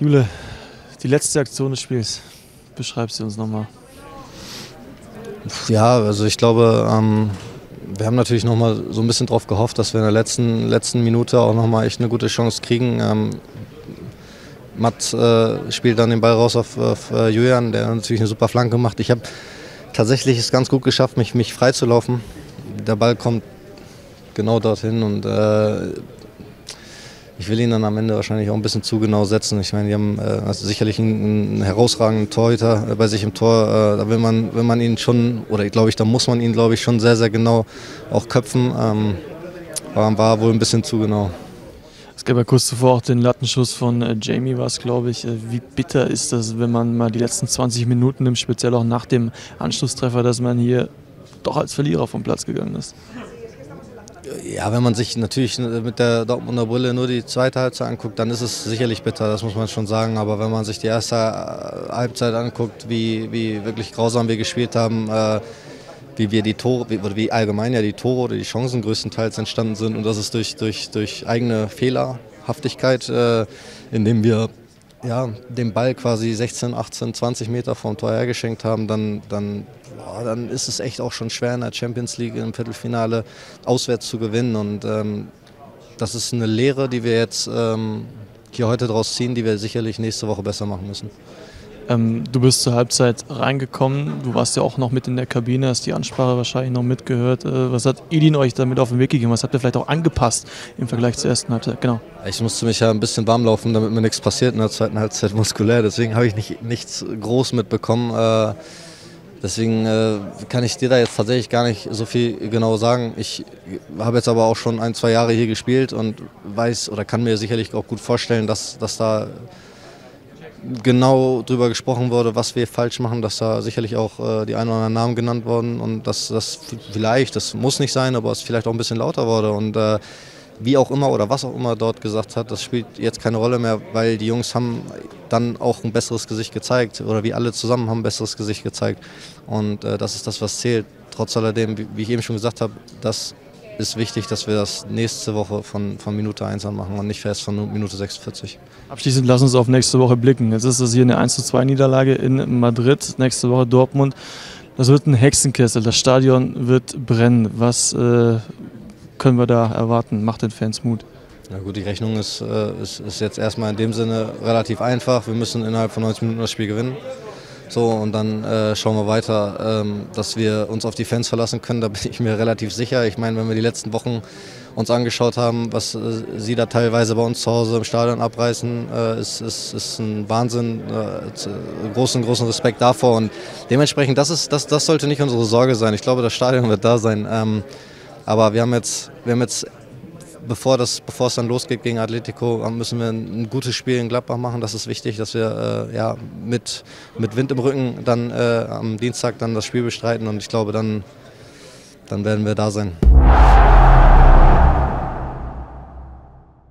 Jule, die letzte Aktion des Spiels, beschreib sie uns nochmal. Ja, also ich glaube, ähm, wir haben natürlich nochmal so ein bisschen darauf gehofft, dass wir in der letzten, letzten Minute auch nochmal echt eine gute Chance kriegen. Ähm, Matt äh, spielt dann den Ball raus auf, auf äh, Julian, der natürlich eine super Flanke macht. Ich habe tatsächlich es ganz gut geschafft, mich, mich frei zu laufen. Der Ball kommt genau dorthin und äh, ich will ihn dann am Ende wahrscheinlich auch ein bisschen zu genau setzen. Ich meine, die haben äh, also sicherlich einen, einen, herausragenden Torhüter äh, bei sich im Tor. Äh, da will man, will man ihn schon, oder glaube ich, da muss man ihn, glaube ich, schon sehr, sehr genau auch köpfen. Ähm, war, war wohl ein bisschen zu genau. Es gab ja kurz zuvor auch den Lattenschuss von äh, Jamie, war es, glaube ich. Äh, wie bitter ist das, wenn man mal die letzten 20 Minuten nimmt, speziell auch nach dem Anschlusstreffer, dass man hier doch als Verlierer vom Platz gegangen ist? Ja, wenn man sich natürlich mit der Dortmunder Brille nur die zweite Halbzeit anguckt, dann ist es sicherlich bitter, das muss man schon sagen. Aber wenn man sich die erste äh, Halbzeit anguckt, wie, wie wirklich grausam wir gespielt haben, äh, wie wir die Tore, wie, wie allgemein ja die Tore oder die Chancen größtenteils entstanden sind und das ist durch, durch, durch eigene Fehlerhaftigkeit, äh, indem wir ja, den Ball quasi 16, 18, 20 Meter vom Tor hergeschenkt haben, dann, dann, boah, dann ist es echt auch schon schwer in der Champions League im Viertelfinale auswärts zu gewinnen. Und ähm, das ist eine Lehre, die wir jetzt ähm, hier heute draus ziehen, die wir sicherlich nächste Woche besser machen müssen. Ähm, du bist zur Halbzeit reingekommen, du warst ja auch noch mit in der Kabine, hast die Ansprache wahrscheinlich noch mitgehört. Äh, was hat Edin euch damit auf den Weg gegeben? Was habt ihr vielleicht auch angepasst im Vergleich zur ersten Halbzeit? Genau. Ich musste mich ja ein bisschen warm laufen, damit mir nichts passiert in der zweiten Halbzeit muskulär. Deswegen habe ich nicht, nichts groß mitbekommen. Äh, deswegen äh, kann ich dir da jetzt tatsächlich gar nicht so viel genau sagen. Ich habe jetzt aber auch schon ein, zwei Jahre hier gespielt und weiß oder kann mir sicherlich auch gut vorstellen, dass, dass da genau darüber gesprochen wurde, was wir falsch machen, dass da sicherlich auch äh, die ein oder anderen Namen genannt wurden und dass das vielleicht, das muss nicht sein, aber es vielleicht auch ein bisschen lauter wurde und äh, wie auch immer oder was auch immer dort gesagt hat, das spielt jetzt keine Rolle mehr, weil die Jungs haben dann auch ein besseres Gesicht gezeigt oder wir alle zusammen haben ein besseres Gesicht gezeigt und äh, das ist das, was zählt. Trotz alledem, wie, wie ich eben schon gesagt habe, das ist wichtig, dass wir das nächste Woche von, von Minute 1 an machen und nicht fest von Minute 46. Abschließend lass uns auf nächste Woche blicken. Jetzt ist es hier eine 1 2 Niederlage in Madrid, nächste Woche Dortmund. Das wird ein Hexenkessel, das Stadion wird brennen. Was äh, können wir da erwarten? Macht den Fans Mut. Na gut, die Rechnung ist, äh, ist, ist jetzt erstmal in dem Sinne relativ einfach. Wir müssen innerhalb von 90 Minuten das Spiel gewinnen. So, und dann äh, schauen wir weiter, ähm, dass wir uns auf die Fans verlassen können. Da bin ich mir relativ sicher. Ich meine, wenn wir die letzten Wochen uns angeschaut haben, was äh, sie da teilweise bei uns zu Hause im Stadion abreißen, äh, ist, ist, ist ein Wahnsinn. Äh, großen, großen Respekt davor. Und dementsprechend, das, ist, das, das sollte nicht unsere Sorge sein. Ich glaube, das Stadion wird da sein. Ähm, aber wir haben jetzt, wir haben jetzt bevor, das, bevor es dann losgeht gegen Atletico, müssen wir ein, gutes Spiel in Gladbach machen. Das ist wichtig, dass wir äh, ja, mit, mit Wind im Rücken dann äh, am Dienstag dann das Spiel bestreiten und ich glaube, dann, dann werden wir da sein.